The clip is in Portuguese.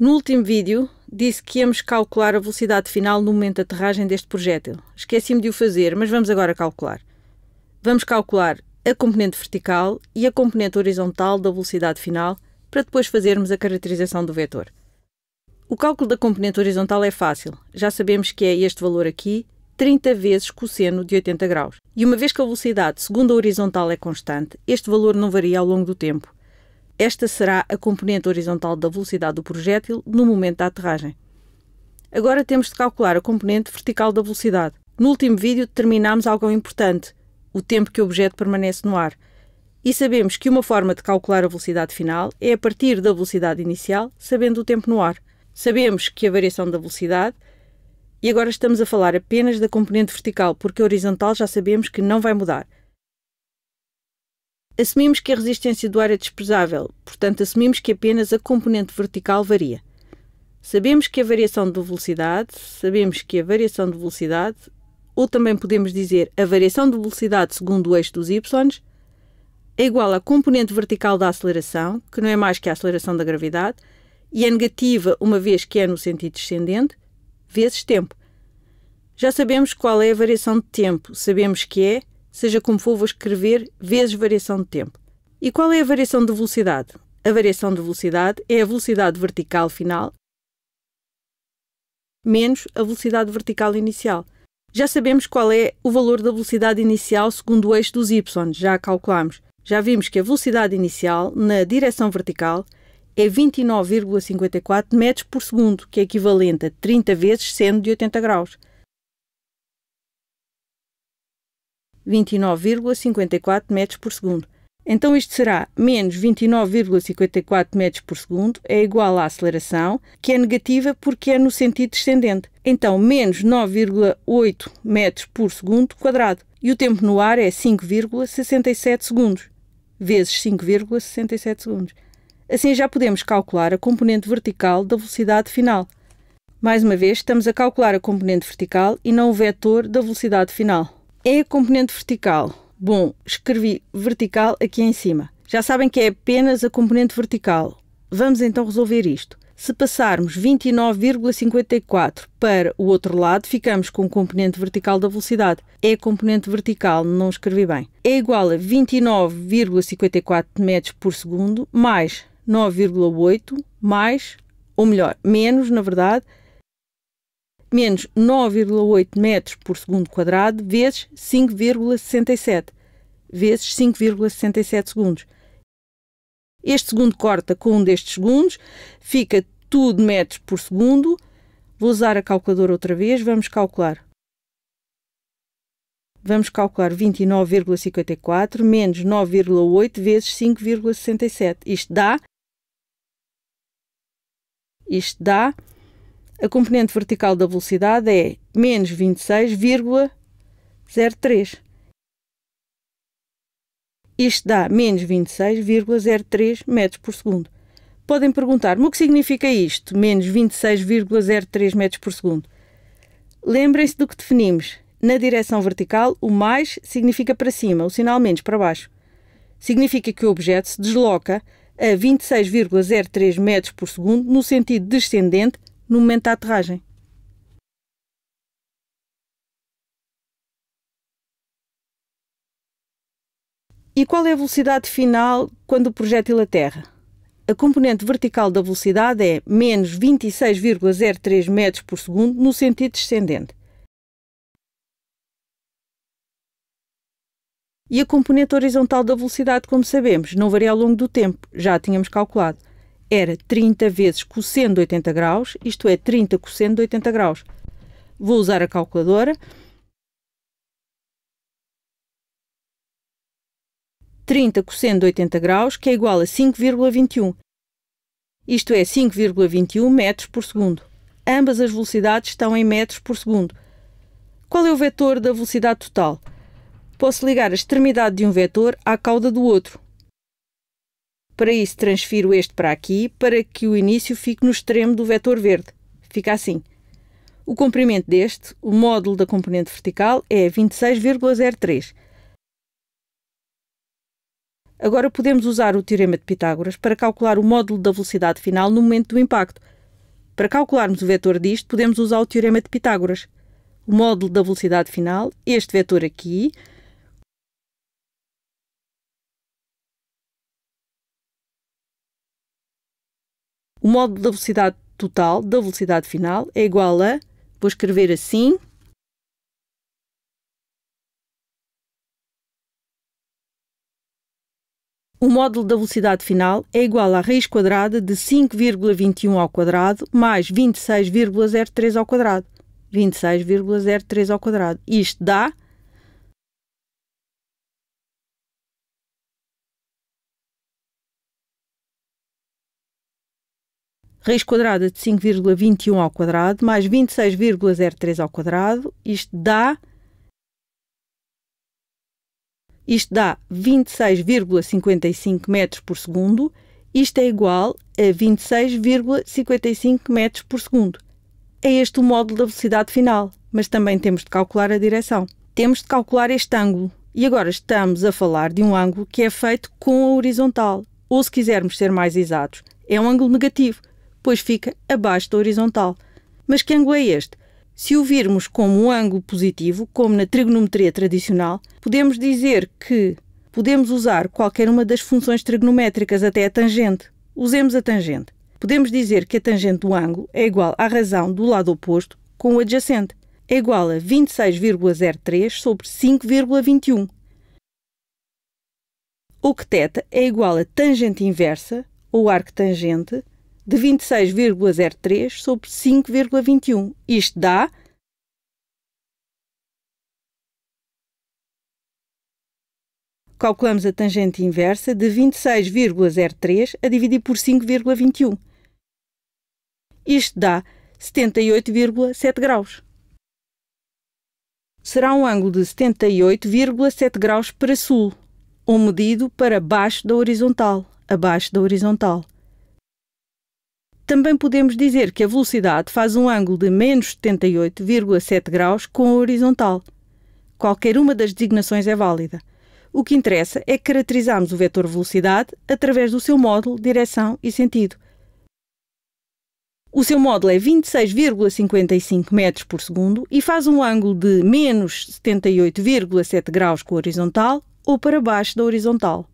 No último vídeo, disse que íamos calcular a velocidade final no momento de aterragem deste projétil. Esqueci-me de o fazer, mas vamos agora calcular. Vamos calcular a componente vertical e a componente horizontal da velocidade final para depois fazermos a caracterização do vetor. O cálculo da componente horizontal é fácil. Já sabemos que é este valor aqui, 30 vezes cosseno de 80 graus. E uma vez que a velocidade segundo a horizontal é constante, este valor não varia ao longo do tempo. Esta será a componente horizontal da velocidade do projétil no momento da aterragem. Agora temos de calcular a componente vertical da velocidade. No último vídeo determinámos algo importante, o tempo que o objeto permanece no ar. E sabemos que uma forma de calcular a velocidade final é a partir da velocidade inicial, sabendo o tempo no ar. Sabemos que a variação da velocidade, e agora estamos a falar apenas da componente vertical, porque a horizontal já sabemos que não vai mudar. Assumimos que a resistência do ar é desprezável, portanto, assumimos que apenas a componente vertical varia. Sabemos que a variação de velocidade, sabemos que a variação de velocidade, ou também podemos dizer a variação de velocidade segundo o eixo dos y, é igual à componente vertical da aceleração, que não é mais que a aceleração da gravidade, e é negativa uma vez que é no sentido descendente, vezes tempo. Já sabemos qual é a variação de tempo, sabemos que é seja como for, vou escrever vezes variação de tempo. E qual é a variação de velocidade? A variação de velocidade é a velocidade vertical final menos a velocidade vertical inicial. Já sabemos qual é o valor da velocidade inicial segundo o eixo dos y, já calculamos. Já vimos que a velocidade inicial na direção vertical é 29,54 metros por segundo, que é equivalente a 30 vezes seno de 80 graus. 29,54 metros por segundo. Então isto será menos 29,54 metros por segundo é igual à aceleração, que é negativa porque é no sentido descendente. Então menos 9,8 metros por segundo quadrado. E o tempo no ar é 5,67 segundos, vezes 5,67 segundos. Assim já podemos calcular a componente vertical da velocidade final. Mais uma vez, estamos a calcular a componente vertical e não o vetor da velocidade final. É a componente vertical. Bom, escrevi vertical aqui em cima. Já sabem que é apenas a componente vertical. Vamos então resolver isto. Se passarmos 29,54 para o outro lado, ficamos com o componente vertical da velocidade. É componente vertical, não escrevi bem. É igual a 29,54 metros por segundo mais 9,8 mais, ou melhor, menos, na verdade, menos 9,8 metros por segundo quadrado vezes 5,67 vezes 5,67 segundos. Este segundo corta com um destes segundos, fica tudo metros por segundo. Vou usar a calculadora outra vez, vamos calcular. Vamos calcular 29,54 menos 9,8 vezes 5,67. Isto dá. Isto dá a componente vertical da velocidade é menos 26,03. Isto dá menos 26,03 metros por segundo. Podem perguntar-me o que significa isto, menos 26,03 metros por segundo. Lembrem-se do que definimos. Na direção vertical, o mais significa para cima, o sinal menos para baixo. Significa que o objeto se desloca a 26,03 metros por segundo no sentido descendente no momento da aterragem. E qual é a velocidade final quando o projétil aterra? A componente vertical da velocidade é menos 26,03 metros por segundo no sentido descendente. E a componente horizontal da velocidade, como sabemos, não varia ao longo do tempo, já a tínhamos calculado era 30 vezes cosseno de 80 graus, isto é, 30 cosseno de 80 graus. Vou usar a calculadora. 30 cosseno de 80 graus, que é igual a 5,21. Isto é 5,21 metros por segundo. Ambas as velocidades estão em metros por segundo. Qual é o vetor da velocidade total? Posso ligar a extremidade de um vetor à cauda do outro. Para isso, transfiro este para aqui para que o início fique no extremo do vetor verde. Fica assim. O comprimento deste, o módulo da componente vertical, é 26,03. Agora podemos usar o teorema de Pitágoras para calcular o módulo da velocidade final no momento do impacto. Para calcularmos o vetor disto, podemos usar o teorema de Pitágoras. O módulo da velocidade final, este vetor aqui, o módulo da velocidade total da velocidade final é igual a, vou escrever assim, o módulo da velocidade final é igual à raiz quadrada de 5,21 ao quadrado mais 26,03 ao quadrado. 26,03 ao quadrado. Isto dá raiz quadrada de 5,21 ao quadrado mais 26,03 ao quadrado. Isto dá isto dá 26,55 metros por segundo. Isto é igual a 26,55 metros por segundo. É este o módulo da velocidade final, mas também temos de calcular a direção. Temos de calcular este ângulo. E agora estamos a falar de um ângulo que é feito com a horizontal, ou se quisermos ser mais exatos, é um ângulo negativo, pois fica abaixo da horizontal. Mas que ângulo é este? Se o virmos como um ângulo positivo, como na trigonometria tradicional, podemos dizer que podemos usar qualquer uma das funções trigonométricas até a tangente. Usemos a tangente. Podemos dizer que a tangente do ângulo é igual à razão do lado oposto com o adjacente. É igual a 26,03 sobre 5,21. O que θ é igual a tangente inversa, ou arco tangente, de 26,03 sobre 5,21. Isto dá calculamos a tangente inversa de 26,03 a dividir por 5,21. Isto dá 78,7 graus. Será um ângulo de 78,7 graus para sul, ou medido para baixo da horizontal, abaixo da horizontal. Também podemos dizer que a velocidade faz um ângulo de menos 78,7 graus com a horizontal. Qualquer uma das designações é válida. O que interessa é que caracterizamos o vetor velocidade através do seu módulo, direção e sentido. O seu módulo é 26,55 metros por segundo e faz um ângulo de menos 78,7 graus com a horizontal ou para baixo da horizontal.